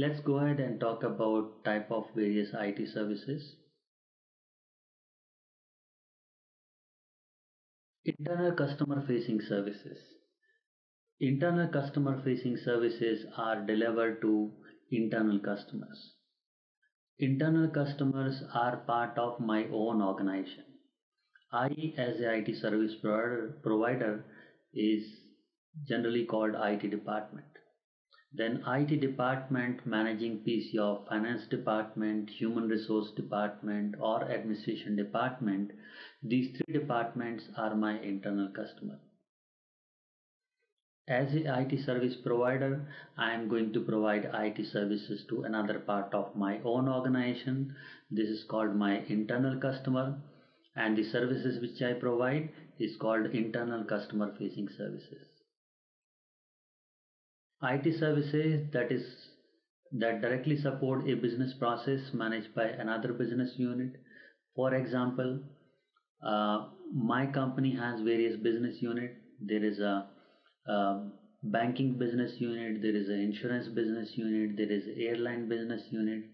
Let's go ahead and talk about type of various IT services. Internal customer facing services. Internal customer facing services are delivered to internal customers. Internal customers are part of my own organization. I as a IT service provider, provider is generally called IT department. Then IT department managing PC of finance department, human resource department or administration department. These three departments are my internal customer. As a IT service provider, I am going to provide IT services to another part of my own organization. This is called my internal customer and the services which I provide is called internal customer facing services. IT services that is that directly support a business process managed by another business unit. For example, uh, my company has various business unit. There is a, a banking business unit, there is an insurance business unit, there is airline business unit.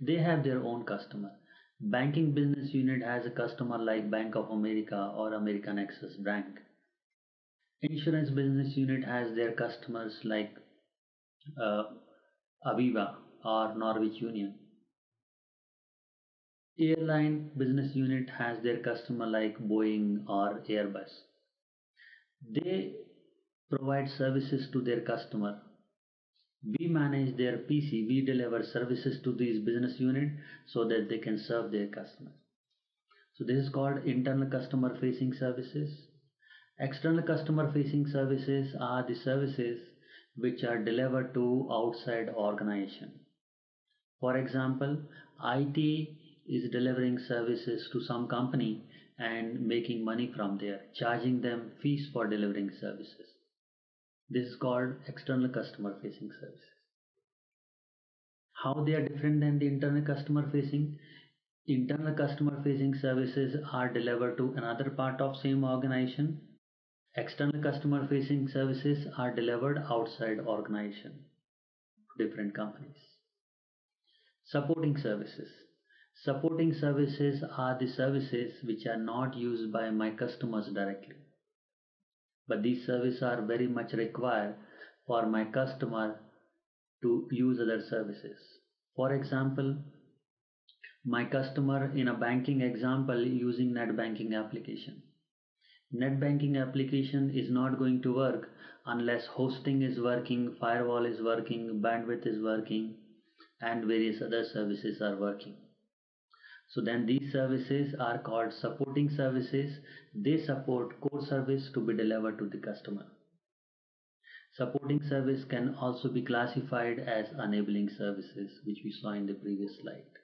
They have their own customer. Banking business unit has a customer like Bank of America or American Express Bank. Insurance business unit has their customers like uh, Aviva or Norwich Union. Airline business unit has their customer like Boeing or Airbus. They provide services to their customer. We manage their PC, we deliver services to these business unit so that they can serve their customers. So this is called internal customer facing services. External customer facing services are the services which are delivered to outside organization. For example, IT is delivering services to some company and making money from there, charging them fees for delivering services. This is called external customer facing services. How they are different than the internal customer facing? Internal customer facing services are delivered to another part of same organization External customer facing services are delivered outside organization to different companies. Supporting services. Supporting services are the services which are not used by my customers directly. But these services are very much required for my customer to use other services. For example, my customer in a banking example using net banking application net banking application is not going to work unless hosting is working, firewall is working, bandwidth is working, and various other services are working. So then these services are called supporting services. They support core service to be delivered to the customer. Supporting service can also be classified as enabling services, which we saw in the previous slide.